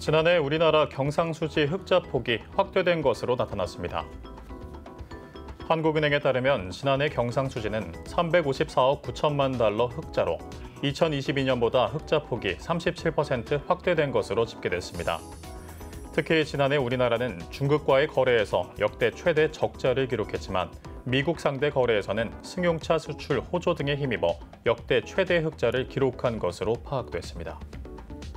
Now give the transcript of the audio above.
지난해 우리나라 경상수지 흑자 폭이 확대된 것으로 나타났습니다. 한국은행에 따르면 지난해 경상수지는 354억 9천만 달러 흑자로 2022년보다 흑자 폭이 37% 확대된 것으로 집계됐습니다. 특히 지난해 우리나라는 중국과의 거래에서 역대 최대 적자를 기록했지만 미국 상대 거래에서는 승용차 수출 호조 등에 힘입어 역대 최대 흑자를 기록한 것으로 파악됐습니다.